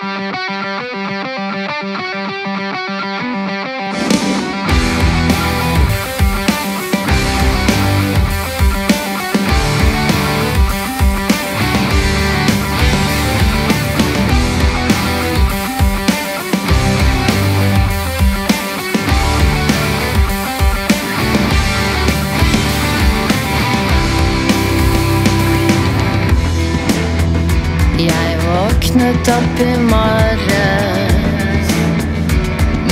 Jeg våknet opp i morges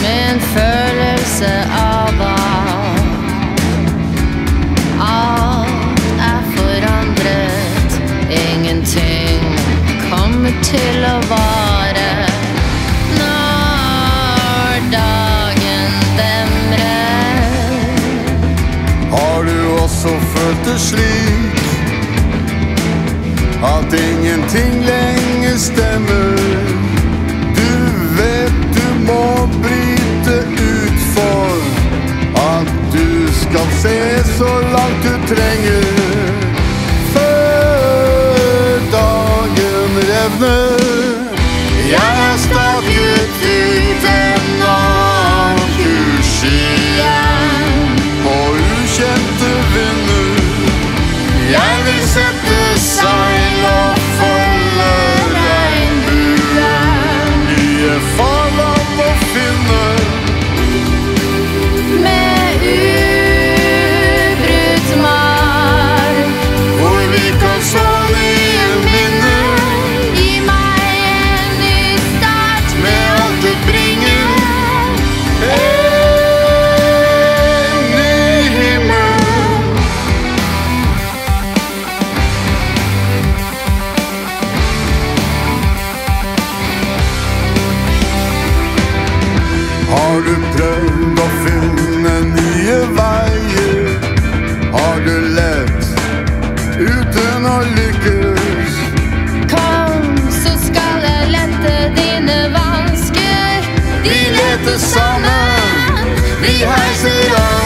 med en følelse av at alt er forandret. Ingenting kommer til å vare når dagen demrer. Har du også følt det slik at ingenting lenger stemmer? Du vet du må bryte ut for at du skal se så langt du trenger før dagen revner. Jeg 你还是我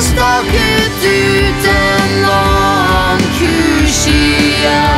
staket ut uten annen kursskyer.